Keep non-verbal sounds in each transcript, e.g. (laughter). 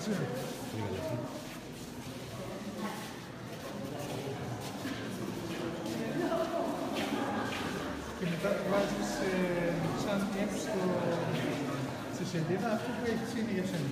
Και μετά το βάζεις ε, σαν app στο, στη σελίδα αυτό που έχεις είναι για σένα.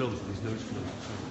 Closed. This door is closed. So.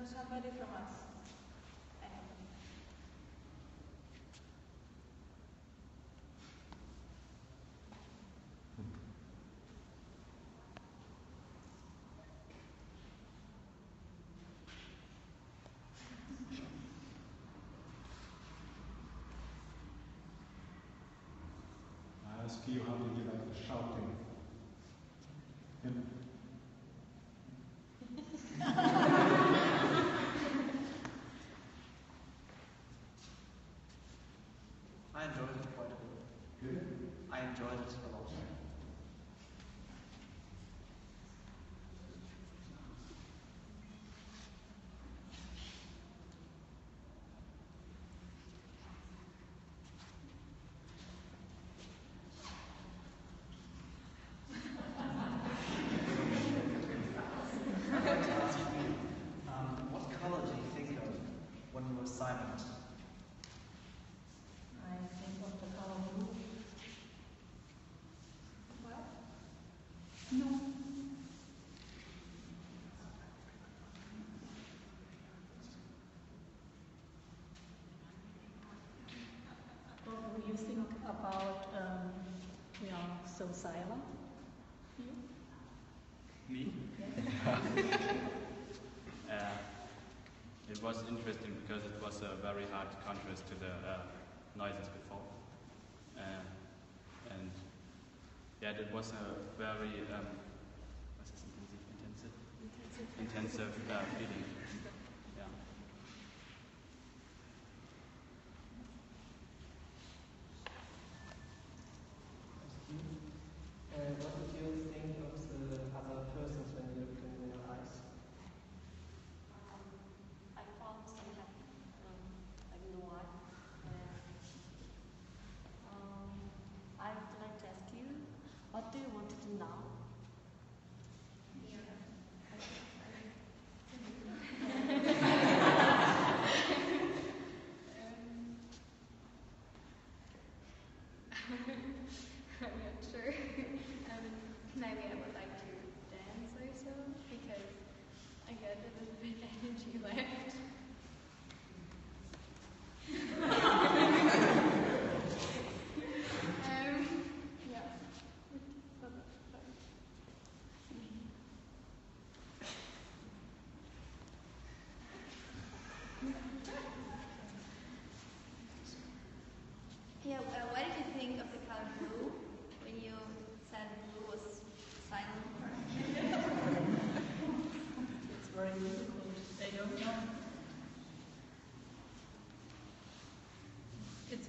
know somebody from us. I ask you how to get like the shouting. asylum? Me? (laughs) uh, it was interesting because it was a very hard contrast to the uh, noises before. Uh, and yeah, it was a very um, intensive, intensive, intensive uh, feeling. now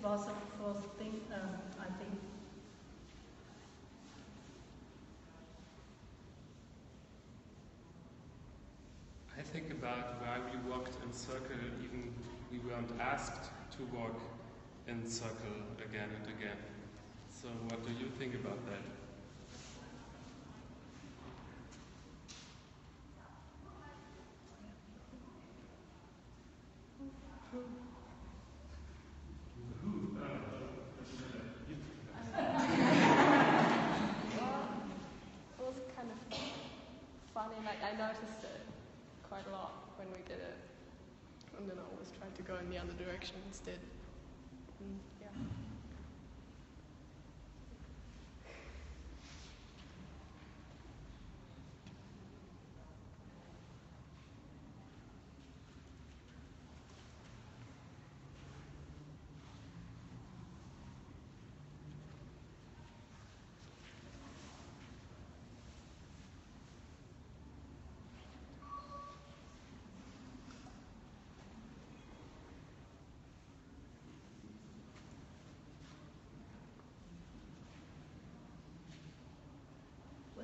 was the first thing, um, I think. I think about why we walked in circle, even we weren't asked to walk in circle again and again. So what do you think about that? Well, it was kind of funny. Like I noticed it quite a lot when we did it, and then I always tried to go in the other direction instead. And,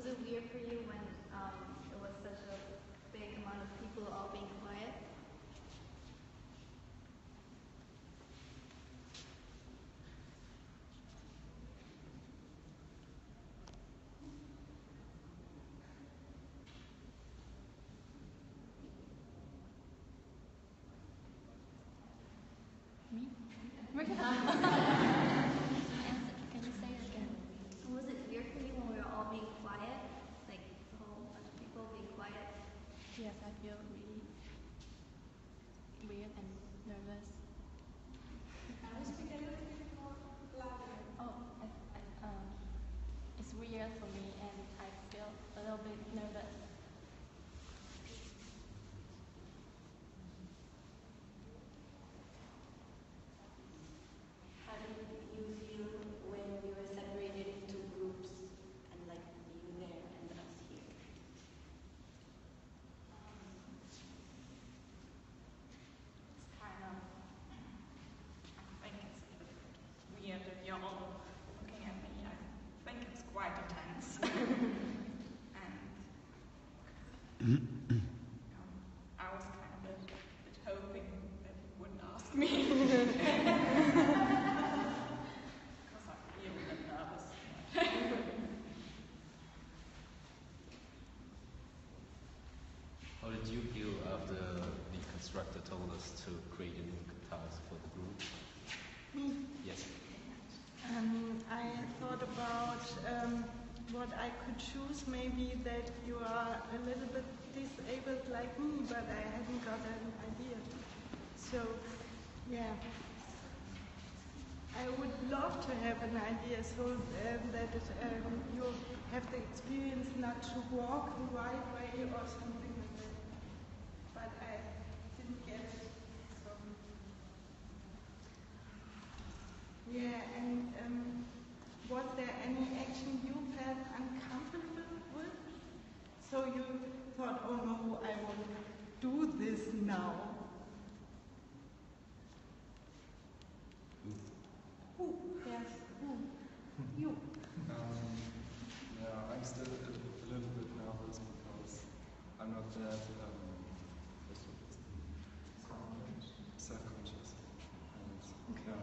it weird for you when um, it was such a big amount of people all being quiet? Can (laughs) (laughs) you say it again? Was it weird for you when we were all being quiet? Like a whole bunch of people being quiet? Yes, I feel really weird and nervous. Can we speak a little bit more louder? Oh, I, I, um, it's weird for me and I feel a little bit nervous. How did you feel when we were separated into groups and like you there and us here? It's kind of, I think it's a little bit weird if you're all looking at me. I think it's quite intense. and um, I was kind of a bit hoping that you wouldn't ask me. Because I feel a bit nervous. How did you feel after the constructor told us to create a new task for the group? Me? Yes. Um, I thought about um, what I could choose. Maybe that you are a little bit disabled like me, but I hadn't got an idea. So, yeah. I would love to have an idea so um, that um, you have the experience not to walk the right way or something like that. But I didn't get it. So. Yeah, and um, was there any action you felt uncomfortable with? So you thought, oh no, I won't do this now. Who? Yes, who? You. Um, yeah, I'm still a, a little bit nervous because I'm not that um, what's the word? self-conscious. And, yeah.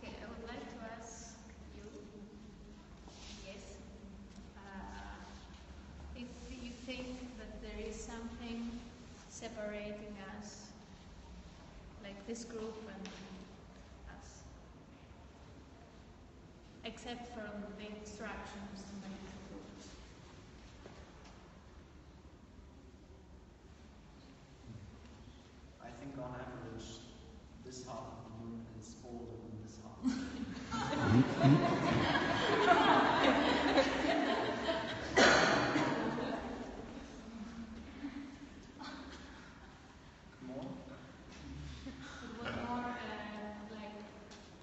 Okay, I would like to ask you, yes, uh, if you think that there is something separating us, like this group and us, except from the instructions and the groups. I think on average, this half of the room is older than this half.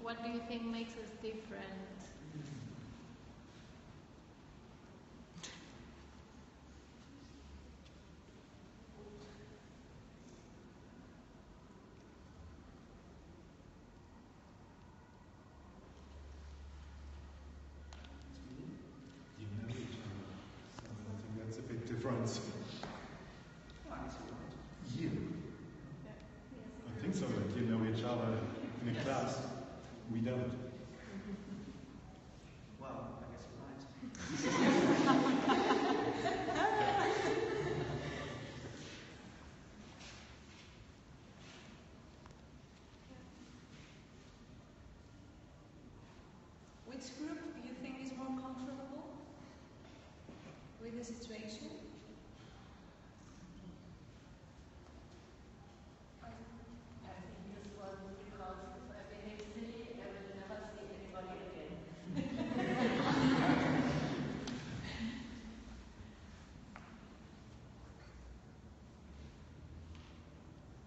what do you think makes us different? You know each other. So I think that's a big difference. You. I think so, like you know each other in a class. We don't. Well, I guess you're right. Which group do you think is more comfortable with the situation? I think this was because if I behave silly, I will never see anybody again.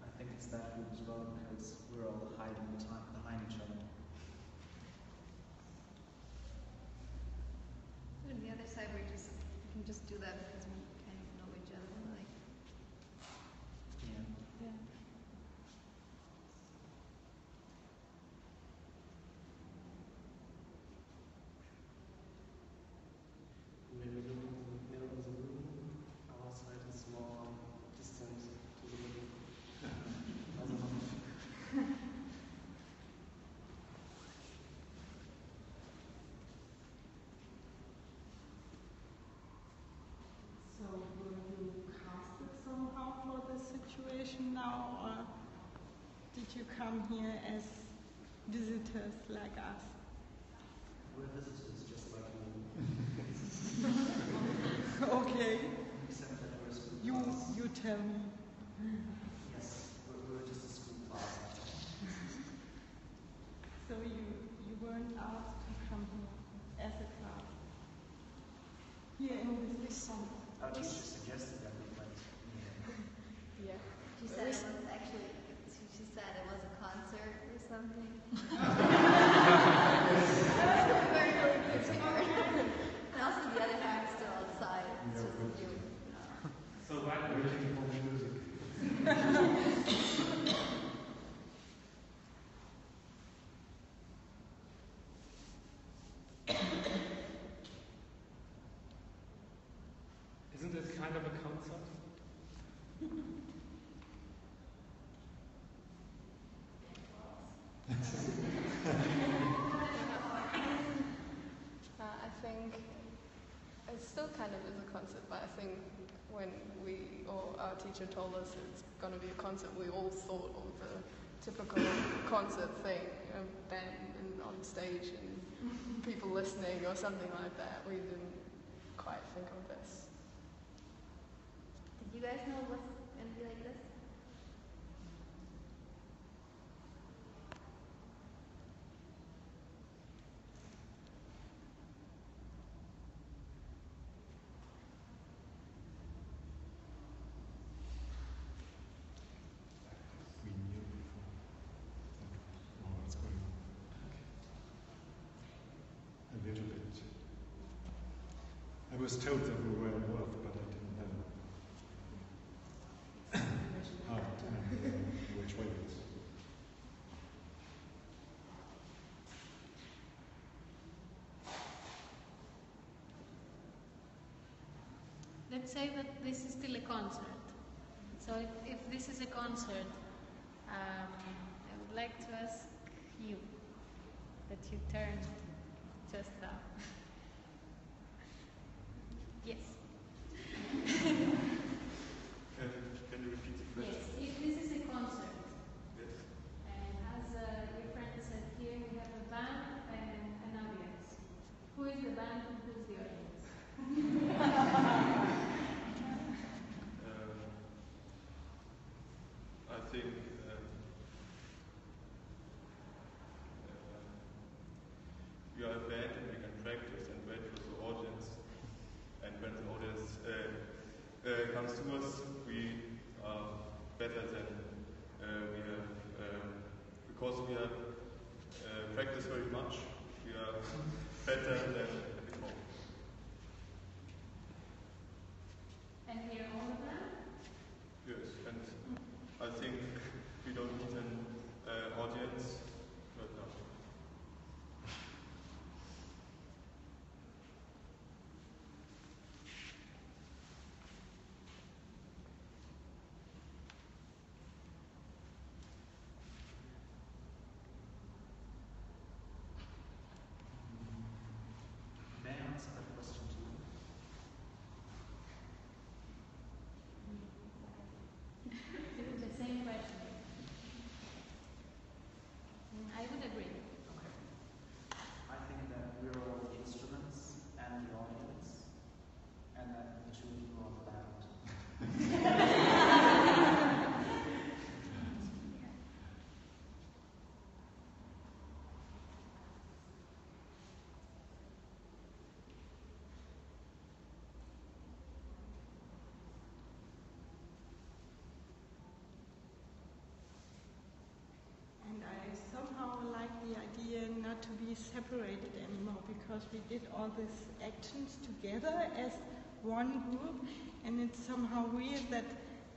I think it's that group as well because we're all hiding behind, behind each other. On the other side, we just we can just do that because we kind of know each other. Like, Yeah. yeah. Maybe look in the middle of the room. Our side is more distant to the middle. I don't know. So were you casted somehow for this situation now, or did you come here as visitors like us? We're visitors just like you. (laughs) okay, Except that we're a school you class. you tell me. Yes, we're, we're just a school class. (laughs) So you you weren't asked to come here as a class. Here in this song. Our teacher suggested that we went here. Yeah. She said it was actually, she, she said it was a concert or something. Very good picture. And also the other half is still outside. It's just you. So why don't Waiting for music. Isn't it kind of a concert? Uh, I think it still kind of is a concert, but I think when we or our teacher told us it's going to be a concert, we all thought of the typical concert thing, a band and on stage and people listening or something like that. We didn't quite think of this. Did you guys know it was going to be like this? We knew before. Oh, what's going on? A little bit. I was told that we were involved, but I didn't know how and uh, which way it is. Let's say that this is still a concert. So if, if this is a concert, um, I would like to ask you that you turn just now. (laughs) yes. Can, can you repeat the question? Yes, if this is a concert, Yes. and as uh, your friend said here, we have a band and an audience. Who is the band and who is the audience? Um, I think um, uh, we are a band and we can practice and wait for the audience. And when the audience uh, uh, comes to us, we are better than uh, we have um, because we have uh, practice very much. We are (laughs) better than before. And here all of them? Yes, and I think we don't need an uh, audience right now. May I answer that question too? the same question. I would agree. I think that we're all the instruments and the audience, and that the two of you are the band. And I somehow like the idea not to be separated anymore because we did all these actions together as one group, and it's somehow weird that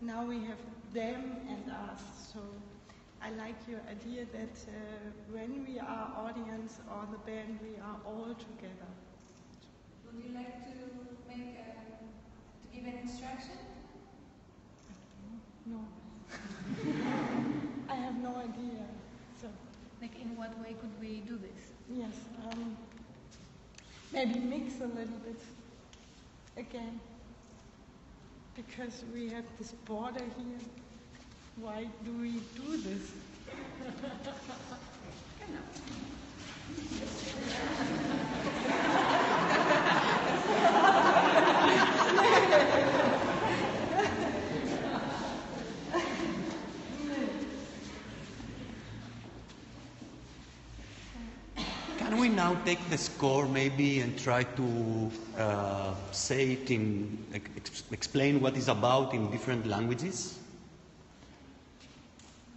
now we have them and us. So I like your idea that uh, when we are audience or the band, we are all together. Would you like to make a, to give an instruction? No. (laughs) I have no idea. Like, in what way could we do this? yes, um, maybe mix a little bit again because we have this border here. Why do we do this? (laughs) now take the score maybe and try to uh, say it in, ex- explain what it's about in different languages?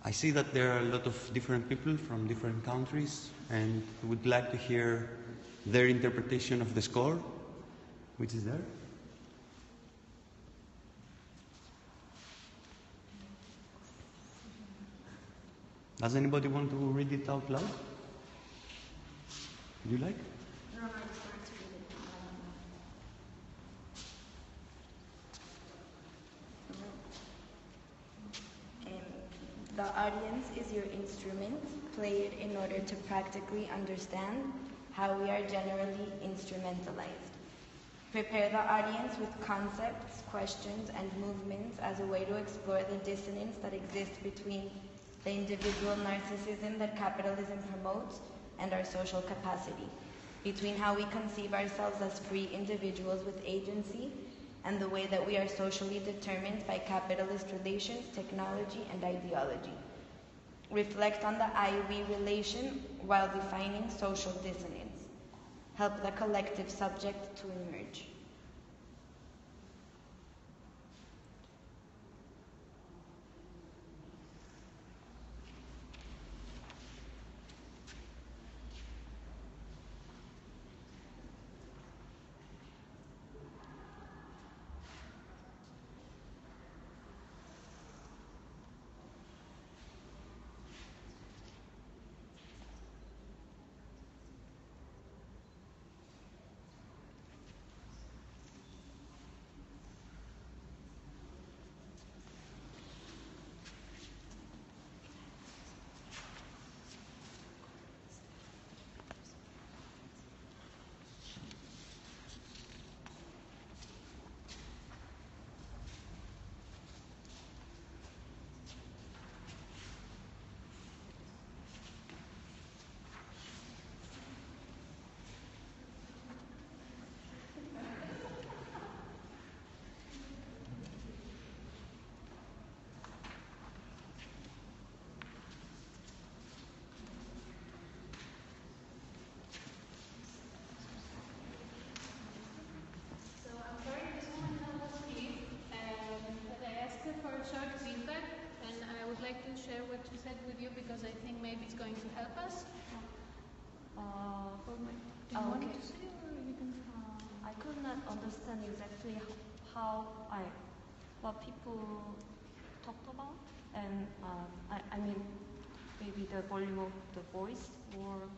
I see that there are a lot of different people from different countries and would like to hear their interpretation of the score, which is there. Does anybody want to read it out loud? Would you like? Um, the audience is your instrument, played in order to practically understand how we are generally instrumentalized. Prepare the audience with concepts, questions, and movements as a way to explore the dissonance that exists between the individual narcissism that capitalism promotes and our social capacity, between how we conceive ourselves as free individuals with agency and the way that we are socially determined by capitalist relations, technology, and ideology. Reflect on the I-we relation while defining social dissonance. Help the collective subject to emerge. So I'm sorry, this one was split, um, but I asked her for a short feedback, and I would like to share what she said with you because I think maybe it's going to help us. Uh, do you oh, want okay. to say or you can Uh, I could not understand exactly how I, what people talked about, and uh, I, I mean, maybe the volume of the voice, or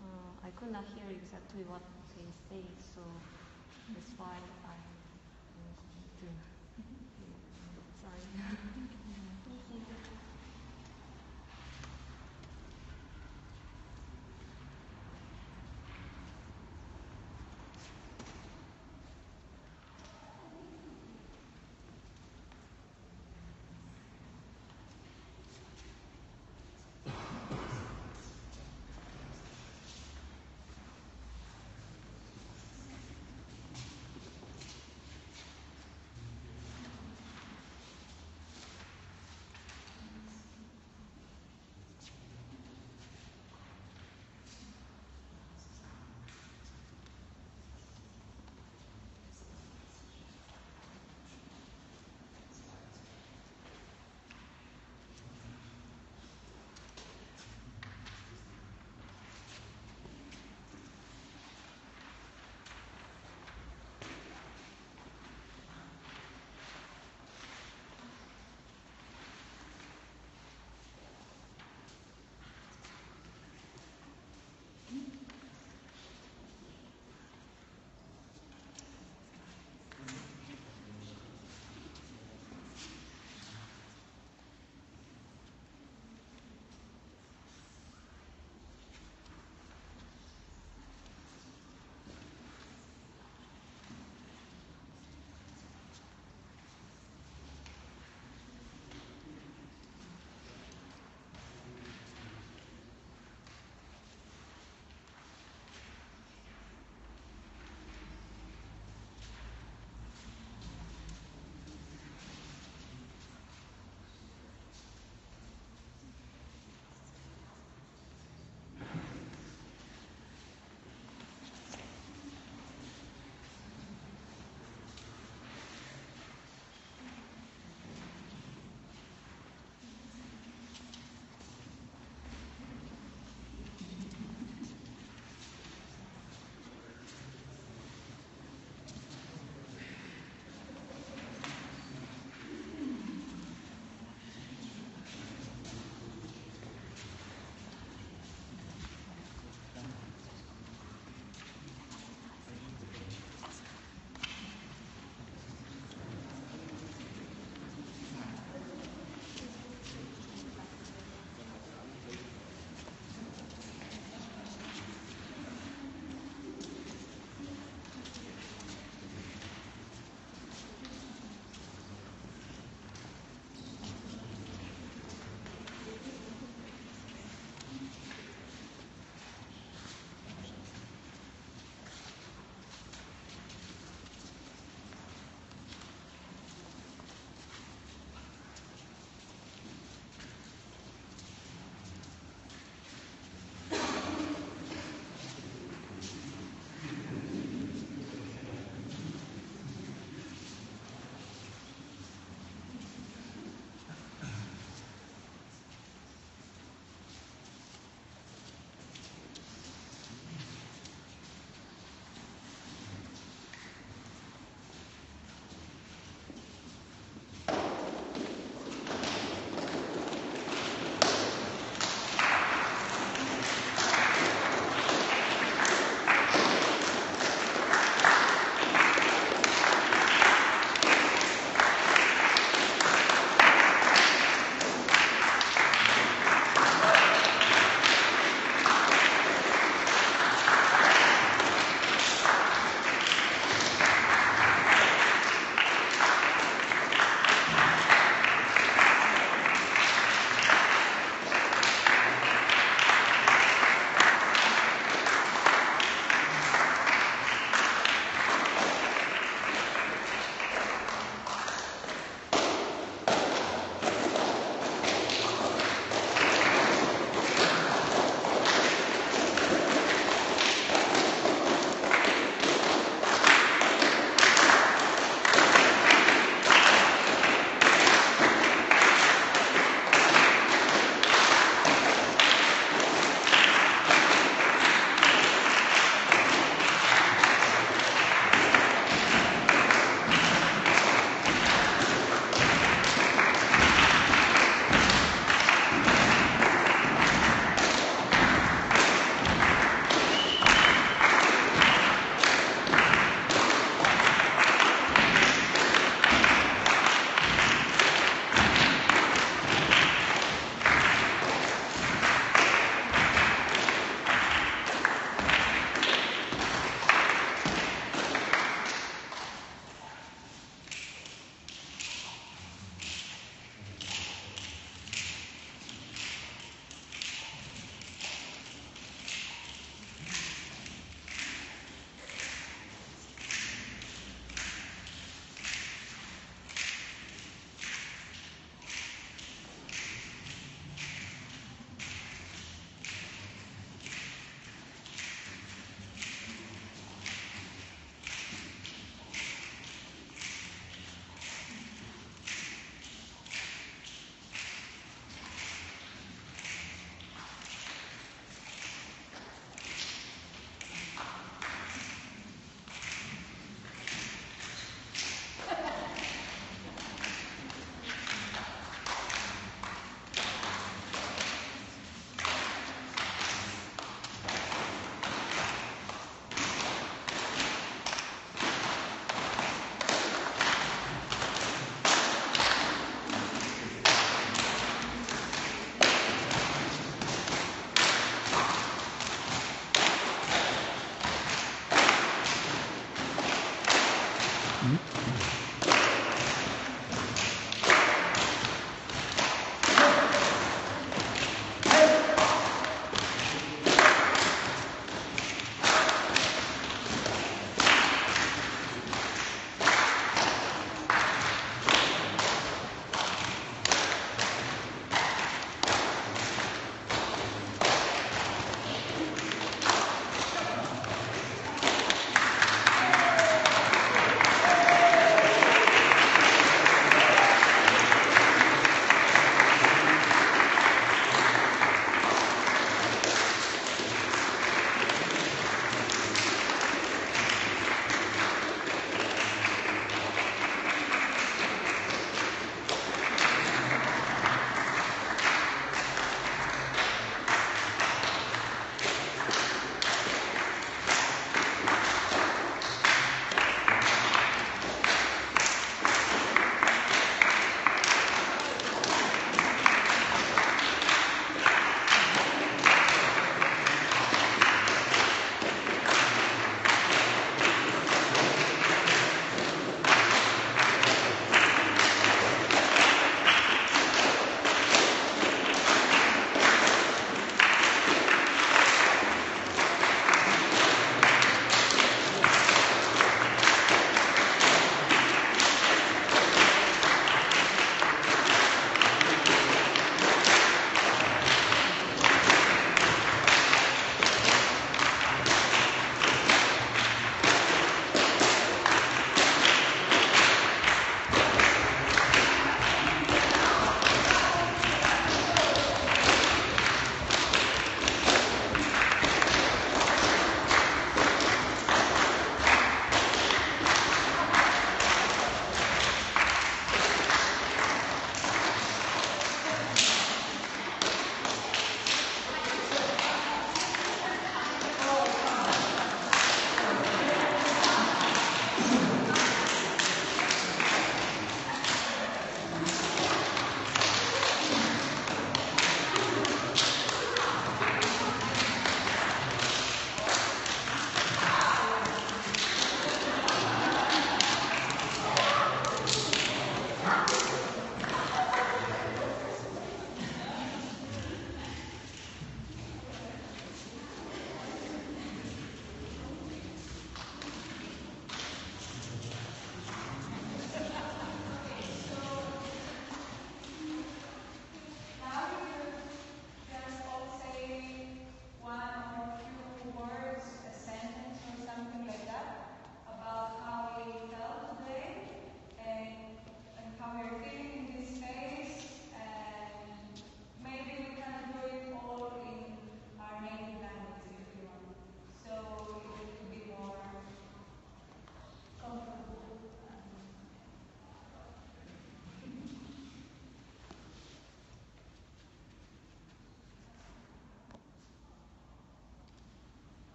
uh, I could not hear exactly what they say, so that's why I (laughs)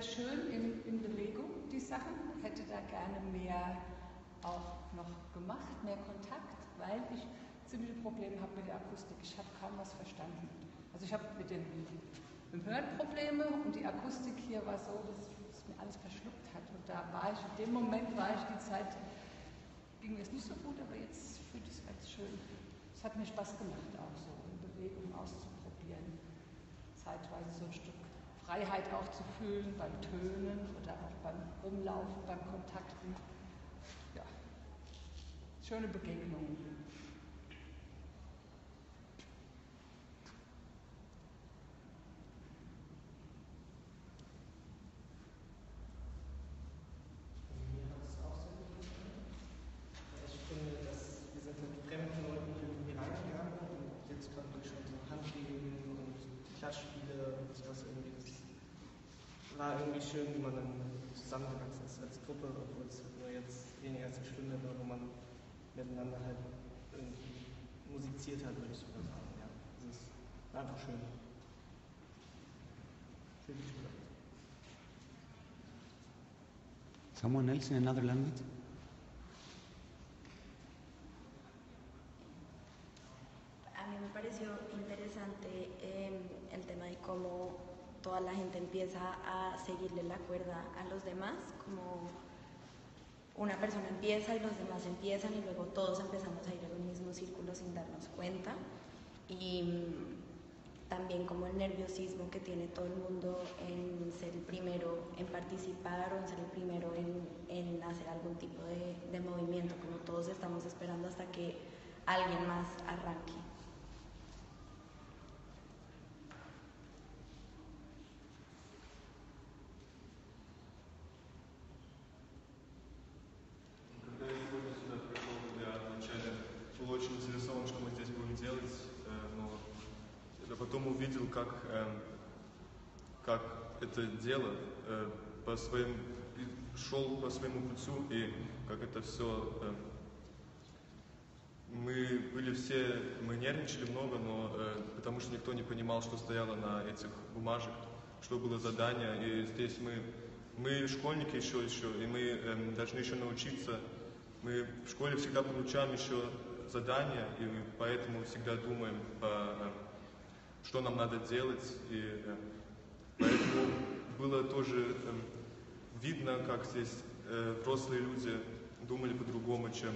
sehr schön in, in Bewegung, die Sachen. Hätte da gerne mehr auch noch gemacht, mehr Kontakt, weil ich ziemliche Probleme habe mit der Akustik. Ich habe kaum was verstanden. Also ich habe mit den mit dem Hören Probleme und die Akustik hier war so, dass es mir alles verschluckt hat. Und da war ich, in dem Moment war ich die Zeit, ging mir es nicht so gut, aber jetzt fühlt es ganz schön. Es hat mir Spaß gemacht, auch so in Bewegung auszuprobieren, zeitweise so ein Stück Freiheit auch zu fühlen beim Tönen oder auch beim Rumlaufen, beim Kontakten. Ja, schöne Begegnungen. Mir hat es auch sehr gut gefallen. Ich finde, dass wir sind mit fremden Leuten irgendwie reingegangen und jetzt konnten wir schon so Handgeben und Klatschspiele und sowas irgendwie. Das war irgendwie schön, wie man dann zusammengewachsen ist als Gruppe, obwohl es nur jetzt weniger als eine Stunde war, wo man miteinander halt irgendwie musiziert hat, würde ich sogar sagen. Ja, das ist war einfach schön. Gut an. Someone else in another language? La gente empieza a seguirle la cuerda a los demás, como una persona empieza y los demás empiezan y luego todos empezamos a ir en un mismo círculo sin darnos cuenta. Y mm, también como el nerviosismo que tiene todo el mundo en ser el primero en participar o en ser el primero en, hacer algún tipo de movimiento, como todos estamos esperando hasta que alguien más arranque. Это дело э, по своим, шел по своему путю, и как это все... мы были все, мы нервничали много, но э, потому что никто не понимал, что стояло на этих бумажек, что было задание, и здесь мы мы школьники еще, еще, и мы эм, должны еще научиться. Мы в школе всегда получаем еще задания, и мы поэтому всегда думаем, эм, что нам надо делать. И э, поэтому было тоже эм, видно, как здесь э, взрослые люди думали по-другому, чем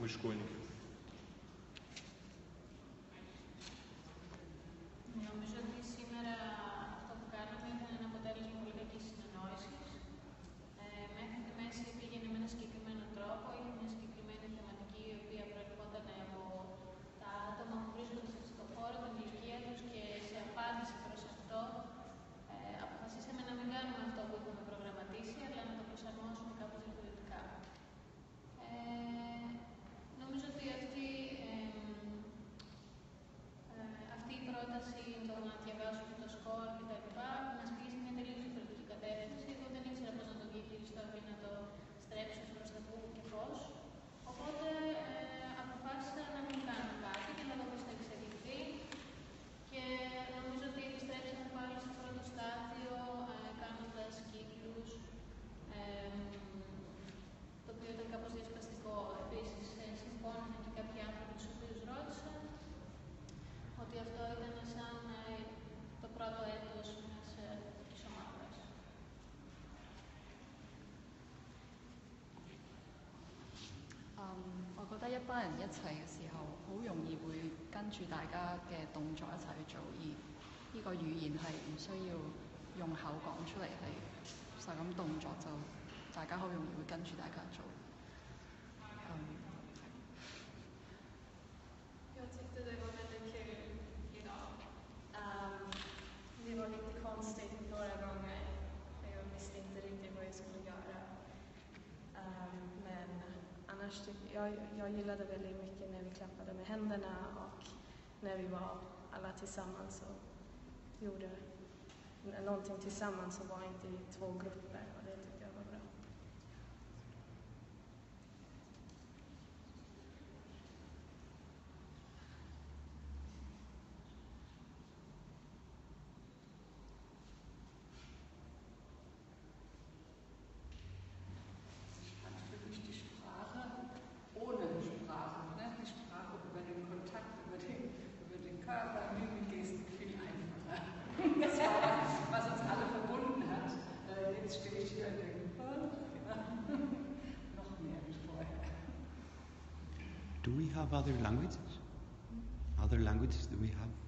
мы школьники. 得一班人一齊嘅時候，好容易會跟住大家嘅動作一齊去做，而呢個語言係唔需要用口講出嚟，係就咁動作就大家好容易會跟住大家做。 gillade väldigt mycket när vi klappade med händerna och när vi var alla tillsammans och gjorde någonting tillsammans och var inte i två grupper. have other languages? Other languages do we have?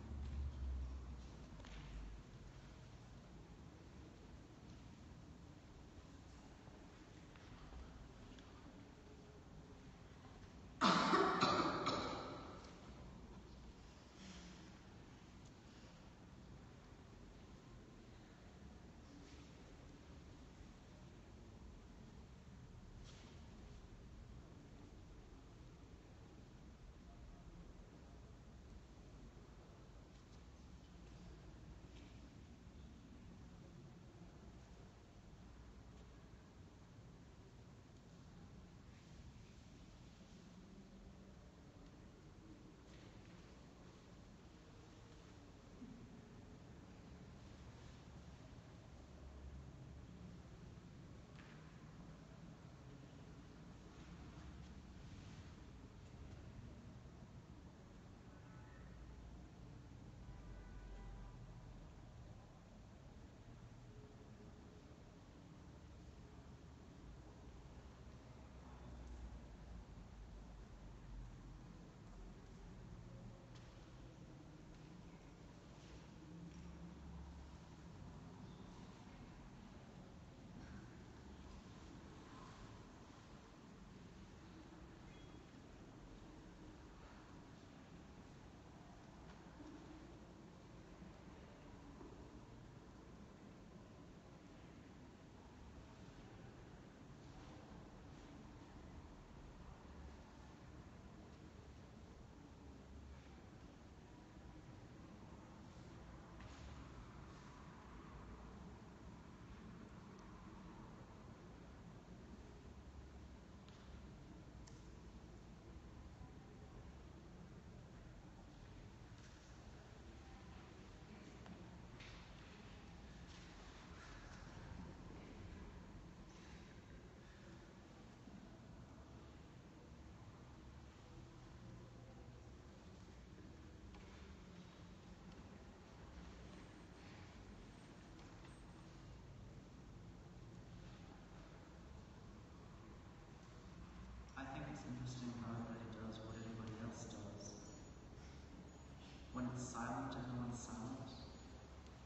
When it's silent, everyone's silent.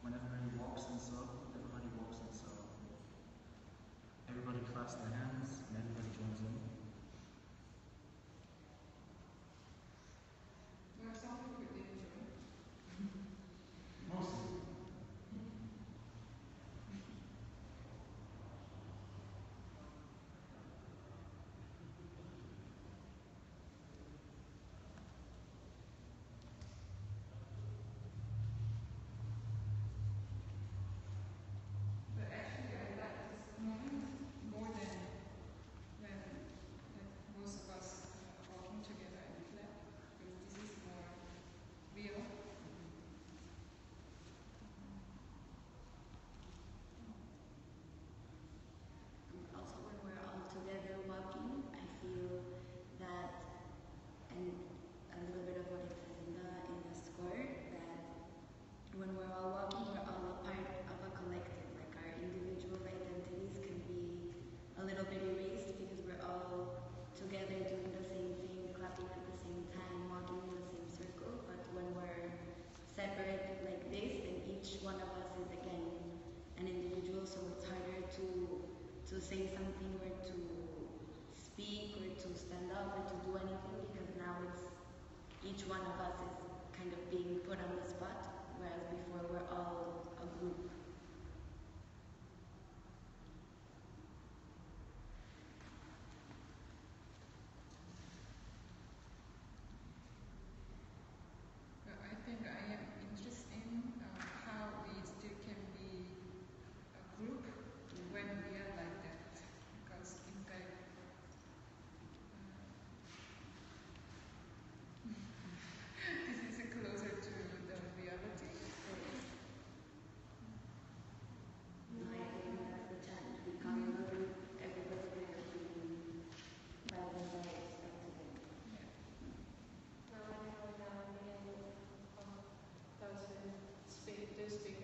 When everybody walks in circle, everybody walks in circle. Everybody claps their hands and everybody joins in. existing